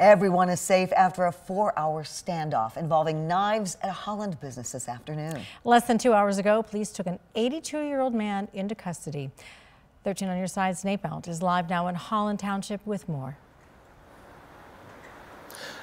Everyone is safe after a four-hour standoff involving knives at a Holland business this afternoon. Less than two hours ago, police took an 82-year-old man into custody. 13 on your side's Nate is live now in Holland Township with more.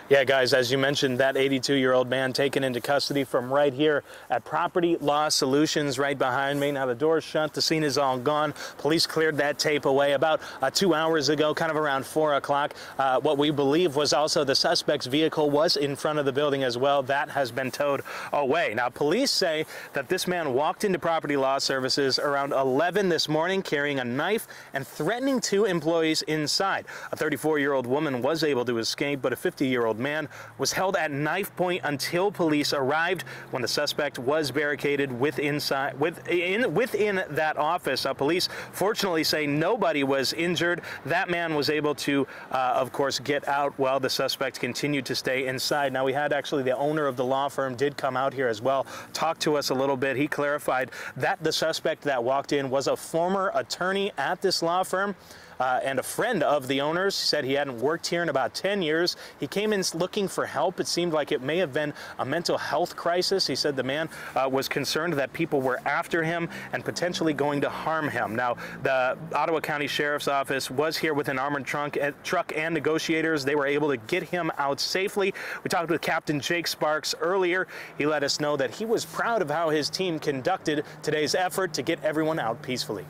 Yeah, guys, as you mentioned, that 82-year-old man taken into custody from right here at Property Law Solutions right behind me. Now, the door's shut. The scene is all gone. Police cleared that tape away about uh, two hours ago, kind of around 4 o'clock. Uh, what we believe was also the suspect's vehicle was in front of the building as well. That has been towed away. Now, police say that this man walked into Property Law Services around 11 this morning carrying a knife and threatening two employees inside. A 34-year-old woman was able to escape, but a 50-year-old old man was held at knife point until police arrived when the suspect was barricaded within, within, within that office. Uh, police fortunately say nobody was injured. That man was able to, uh, of course, get out while the suspect continued to stay inside. Now, we had actually the owner of the law firm did come out here as well, talk to us a little bit. He clarified that the suspect that walked in was a former attorney at this law firm uh, and a friend of the owners said he hadn't worked here in about 10 years. He came in looking for help. It seemed like it may have been a mental health crisis. He said the man uh, was concerned that people were after him and potentially going to harm him. Now, the Ottawa County Sheriff's Office was here with an armored trunk, uh, truck and negotiators. They were able to get him out safely. We talked with Captain Jake Sparks earlier. He let us know that he was proud of how his team conducted today's effort to get everyone out peacefully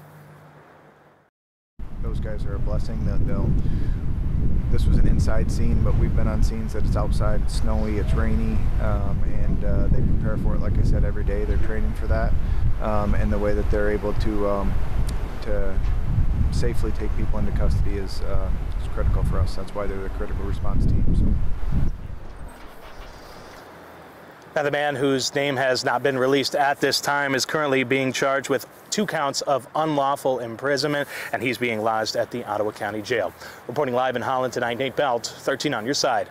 those guys are a blessing. That they'll. This was an inside scene, but we've been on scenes that it's outside, it's snowy, it's rainy, um, and uh, they prepare for it. Like I said, every day they're training for that, um, and the way that they're able to um, to safely take people into custody is, uh, is critical for us. That's why they're the critical response team. So. Now, the man whose name has not been released at this time is currently being charged with two counts of unlawful imprisonment, and he's being lodged at the Ottawa County Jail. Reporting live in Holland tonight, Nate Belt, 13 on your side.